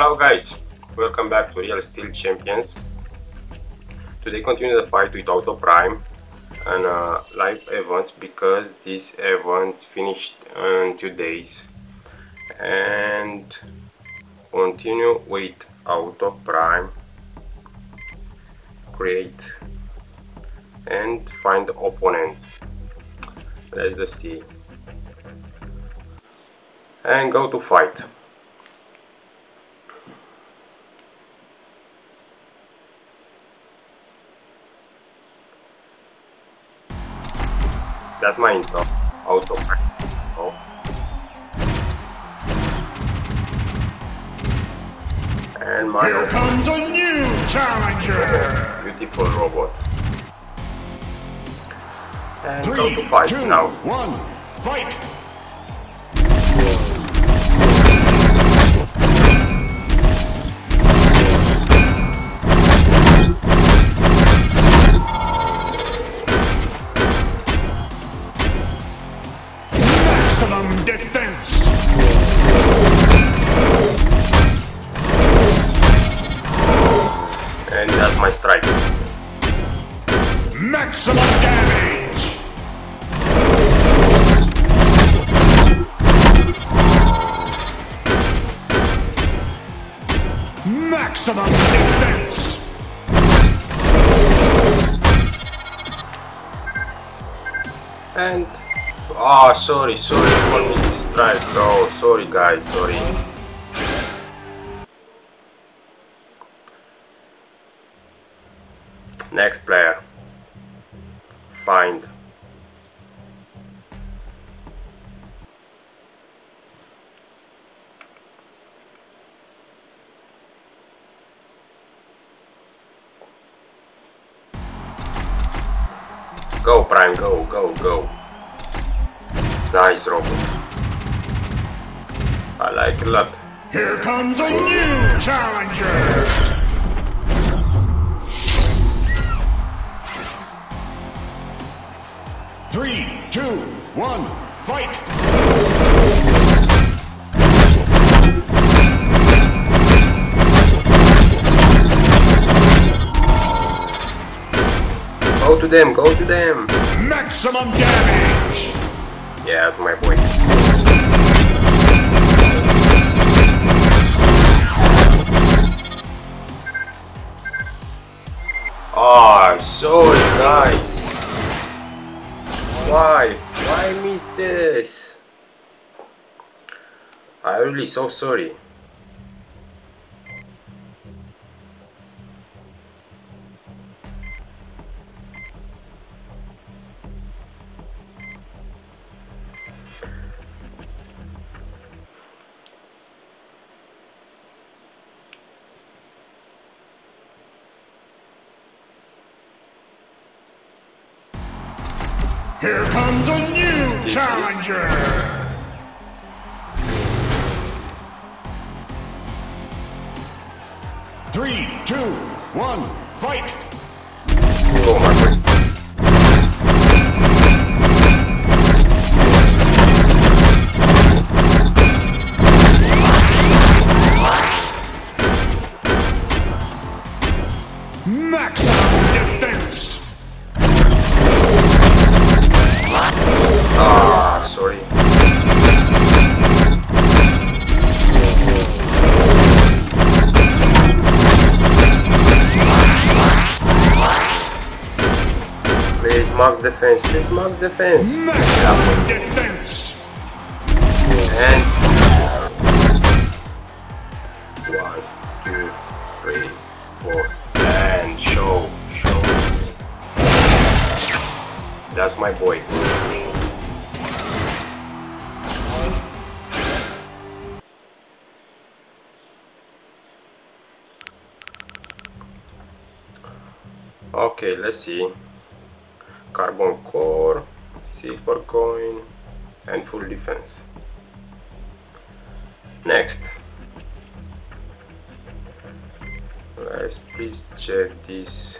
Hello guys, welcome back to Real Steel Champions. Today continue the fight with Atom Prime and uh, live events because these events finished in two days. And continue with Atom Prime. Create and find the opponent. Let's see. And go to fight That's my intro. Auto oh. And my Here comes a new challenger. Beautiful robot. And Three, go to fight two, now. one, fight. Defense. And that's my strike. Maximum damage. Maximum defense. And oh sorry, sorry me this strike, bro. Sorry guys, sorry. Next player. Find. Go Prime, go, go, go. Nice robot. I like it a lot. Here comes a new challenger. Three, two, one, fight! Go to them, go to them. Maximum damage! Yeah, that's my boy. Oh, so nice. Why? Why I missed this? I'm really so sorry. Here comes a new challenger! Three, two, one, fight! Go, my. Maximum defense! Max defense. Max defense. Defense! And one, two, three, four, and show, show. That's my boy. Okay, let's see. Carbon core, silver coin, and full defense. Next. Let's please check this.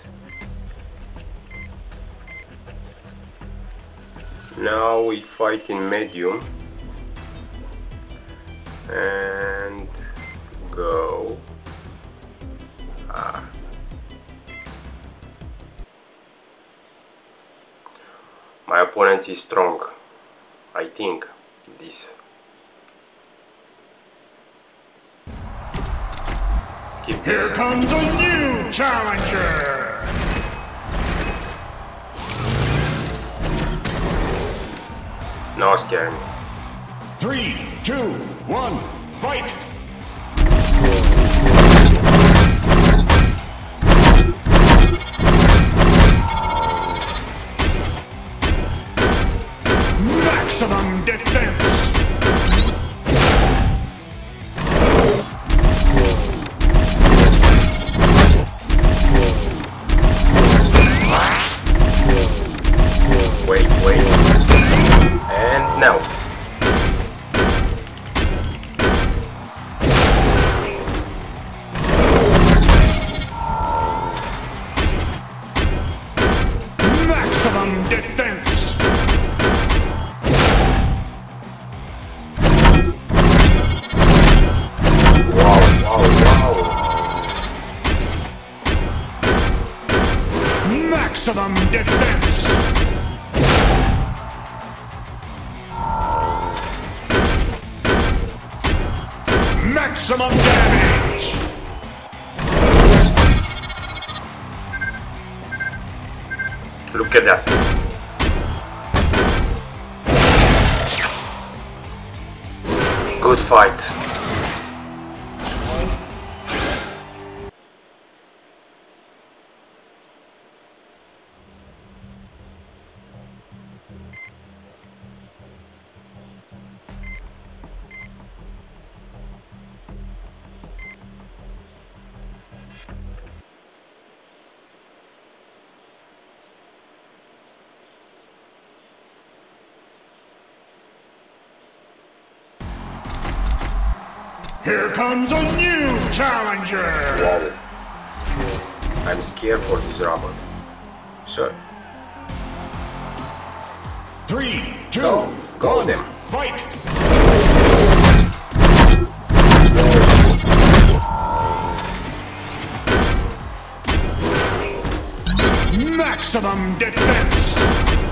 Now we fight in medium. And go. Ah. Opponent is strong. I think this. Skip Here this. comes a new challenger. Now scare me. Three, two, one, fight. Maximum defense. Maximum damage. Look at that. Fight. Here comes a new challenger. Wow. I'm scared for this robot. So, Three, two, Go. Go one, them. fight. Maximum defense.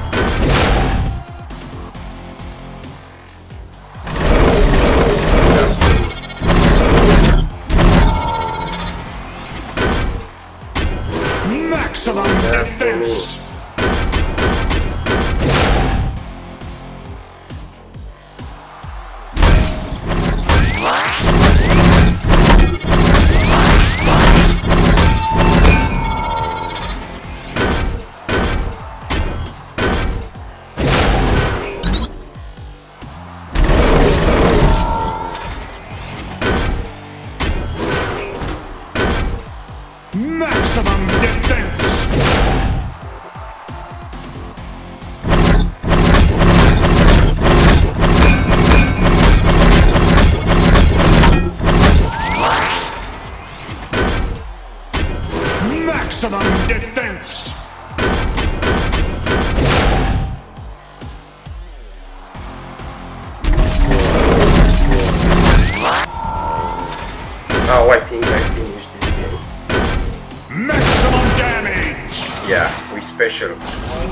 Special,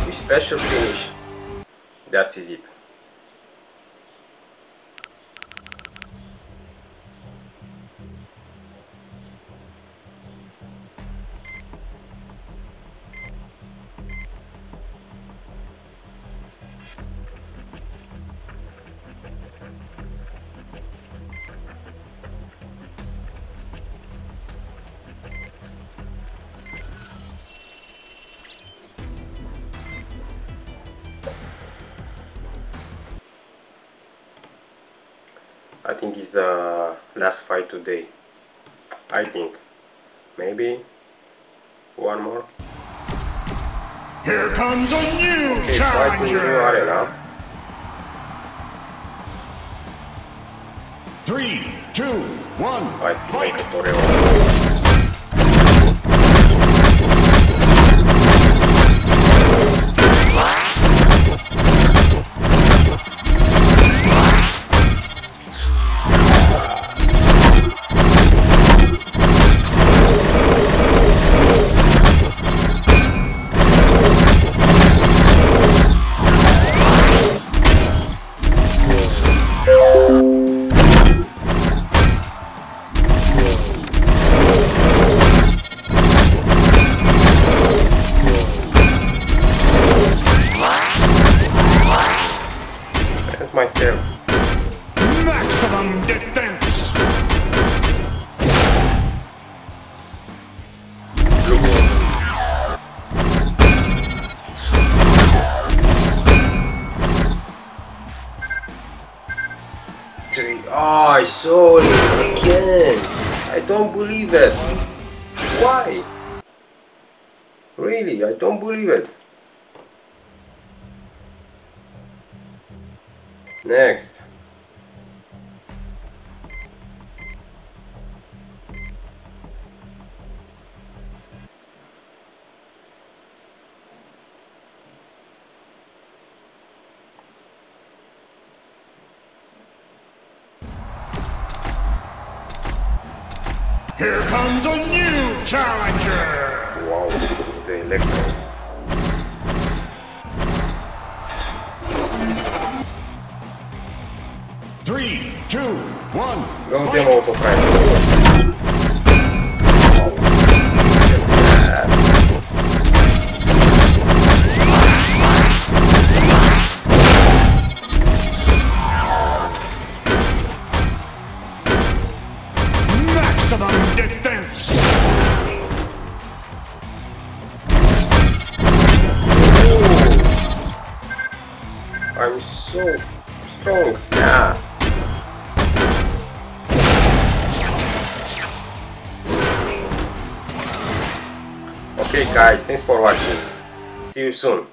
we special finish. That is it. I think it's the last fight today. I think. Maybe one more. Here comes a new Okay, in new challenger. arena. Three, two, one, Fight fight. Myself. Maximum defense. Three. Oh, I saw it again. I don't believe it. Why? Really, I don't believe it. Next. Here comes a new challenger. Wow, the electro. Two, one. Go fight. demo Atom Prime. Maximum defense. Oh. I'm so strong. Yeah. Okay guys, thanks for watching. See you soon.